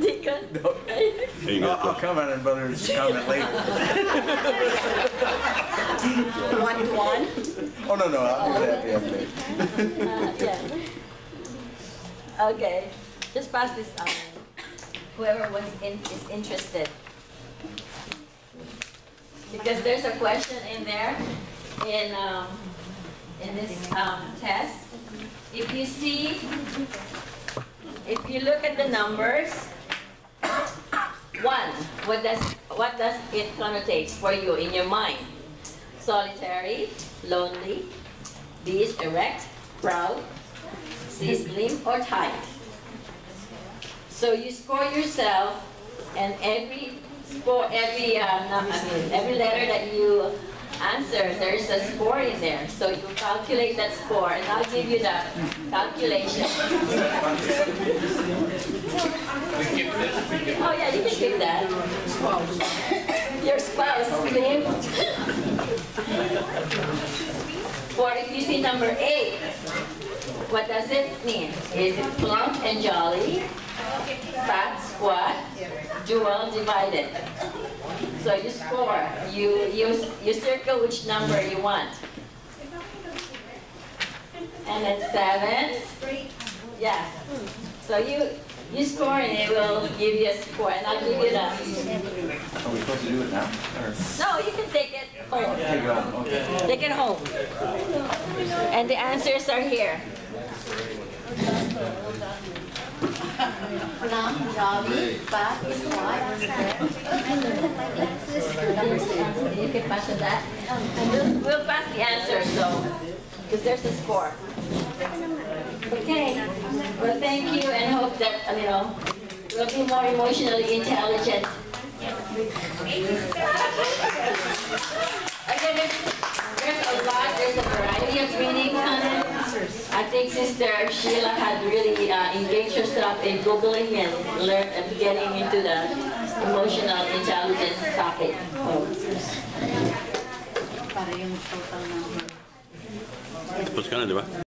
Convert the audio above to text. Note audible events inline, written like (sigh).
Deacon? There you I'll, go. I'll comment on brother's comment later. One to one? Oh, no, no, I'll do that after. Uh, yeah. Okay, just pass this on. Whoever was in, is interested. Because there's a question in there, in, um, in this, um, test. If you see, if you look at the numbers, one, what does, what does it connotate for you in your mind? Solitary, lonely, B is erect, proud, C is slim or tight. So you score yourself, and every score, every uh, every letter answer, there's a score in there. So you calculate that score, and I'll give you the calculation. (laughs) Oh yeah, you can keep that. Your spouse, slim. For if you see number eight, what does it mean? Is it plump and jolly, fat, squat, dual, divided? So you score, you, you, you circle which number you want. And it's seven, yeah. So you, you score and it will give you a score, and I'll give you the, Are we supposed to do it now? Or no, you can take it home. take it on, okay. Take it home. And the answers are here. Plum, jolly, fat, You can pass it that. And we'll, we'll pass the answers so, because there's a score. Okay, well, thank you and hope that, you know, we'll be more emotionally intelligent. Again, there's, there's a lot, there's a variety of readings on it. I think Sister Sheila had really uh, engaged herself in Googling and learn, and getting into the emotional intelligence topic. So, para